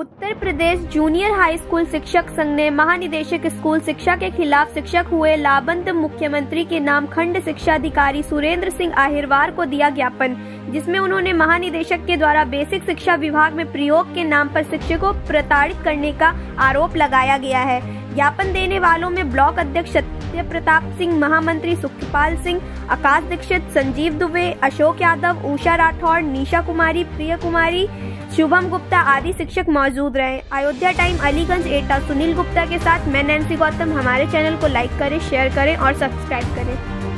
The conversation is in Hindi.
Uttar Pradesh junior high school शिक्षक संघ ने महानिदेशक स्कूल शिक्षा के खिलाफ शिक्षक हुए लाबंद मुख्यमंत्री के नाम खंड शिक्षा अधिकारी सुरेंद्र सिंह आहिरवार को दिया ज्ञापन, जिसमें उन्होंने महानिदेशक के द्वारा बेसिक शिक्षा विभाग में प्रयोग के नाम पर शिक्षकों प्रताड़ित करने का आरोप लगाया गया है। ज्ञापन देने वालों में ब्लॉक अध्यक्ष सत्य प्रताप सिंह, महामंत्री सुखपाल सिंह, आकाश दीक्षित, संजीव दुबे, अशोक यादव, उषा राठौर, निशा कुमारी, प्रिय कुमारी, शुभम गुप्ता आदि शिक्षक मौजूद रहे। अयोध्या टाइम, अलीगंज एटा, सुनील गुप्ता के साथ मैं नैन्सी गौतम। हमारे चैनल को लाइक करें, शेयर करें और सब्सक्राइब करें।